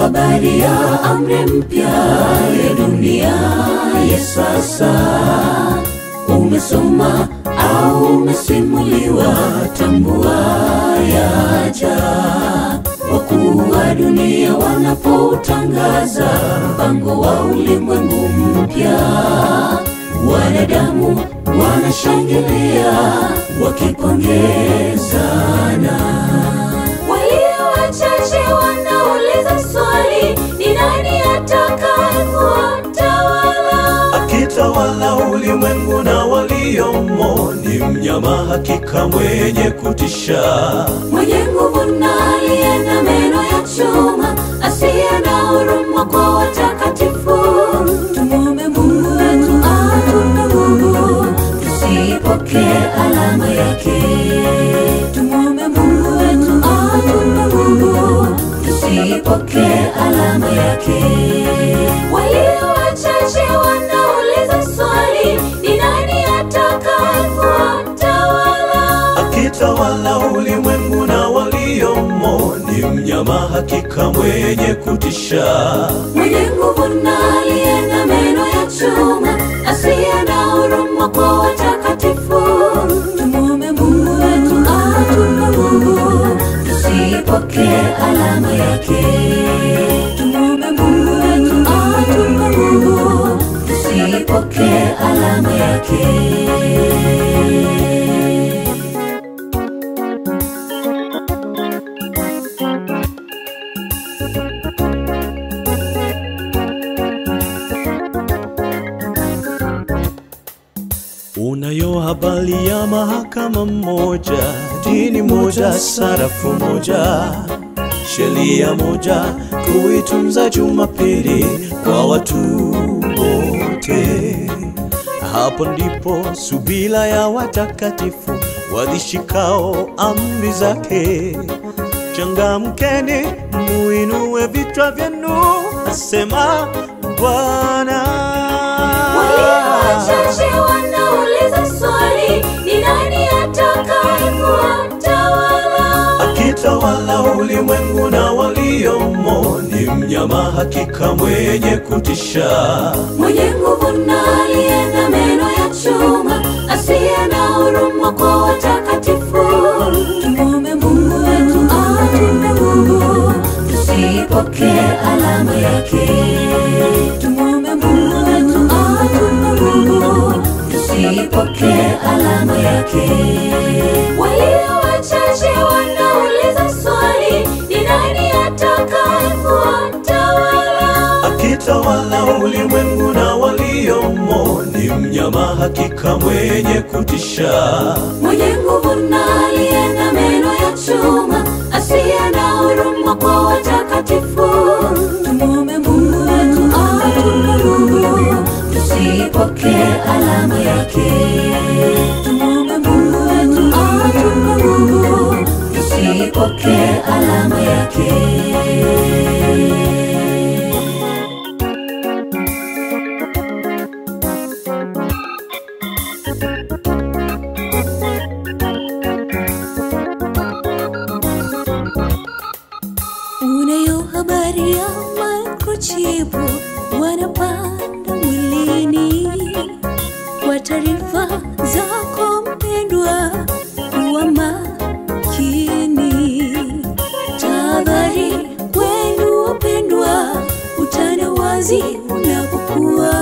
habari ya amri mpya ya dunia ya sasa. Umesoma au umesimuliwa, tambua yaja. Wakuu wa dunia wanapotangaza mpango wa ulimwengu mpya, wanadamu wanashangilia wakipongezana. Na waliomo, ni mnyama hakika mwenye kutisha. Mwenye nguvu na aliye na meno ya chuma, asiye na huruma kwa watakatifu. Tumwombe Mungu wetu atupe nguvu, tusipokee alama yake. Tumwombe Mungu wetu atupe nguvu, tusipokee alama yake. Akitawala ulimwengu na waliomo, ni mnyama hakika mwenye kutisha. mwenye nguvu na aliye na meno ya chuma, asiye na huruma kwa watakatifu. Tumwombe Mungu wetu atupe nguvu, tusipokee alama yake. Tumwombe Mungu wetu atupe nguvu, tusipokee alama yake. Habari ya mahakama moja, dini moja, sarafu moja, sheria moja, kuitunza Jumapili kwa watu wote. Hapo ndipo subira ya watakatifu walishikao amri zake. Changamkeni, muinue vichwa vyenu, asema Bwana. Walio wachache wanauliza akitawala ulimwengu na waliomo, ni mnyama hakika mwenye kutisha. mwenye nguvu na aliye na meno ya chuma, asiye na huruma kwa watakatifu. Tumwombe Mungu wetu atupe nguvu, tusipokee alama yake. Tumwombe Mungu wetu atupe nguvu, tusipokee alama yake. Akitawala ulimwengu na waliomo, ni mnyama hakika mwenye kutisha. mwenye nguvu na aliye na meno ya chuma, asiye na huruma kwa watakatifu. Tumwombe Mungu wetu atupe tusiipokee alama yake. Tumwombe Mungu wetu atupe nguvu, tusipokee alama yake. Ya microchip wanapanda mwilini. Kwa taarifa zako mpendwa, kuwa makini. Tahadhari kwenu wapendwa, utandawazi unapokuwa,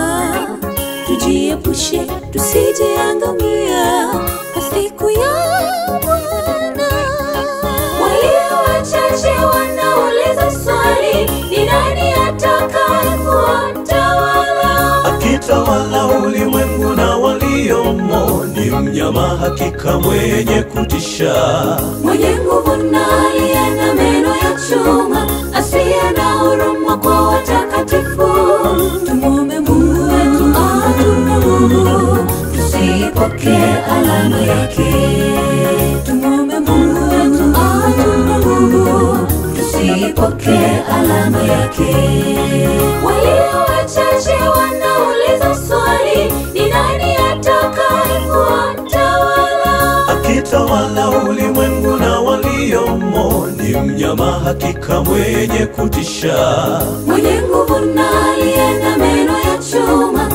tujiepushe tusijeangamia kwa siku mtawala? akitawala ulimwengu na waliomo, ni mnyama hakika mwenye kutisha. Mwenye nguvu na aliye na meno ya chuma, asiye na huruma kwa watakatifu. Tumwombe Mungu wetu atupe Mungu, tusipokee alama yake. Tumume Mungu wetu atupe Mungu, tusipokee alama yake. Walio waliomo, ni mnyama hakika mwenye kutisha. mwenye nguvu na aliye na meno ya chuma,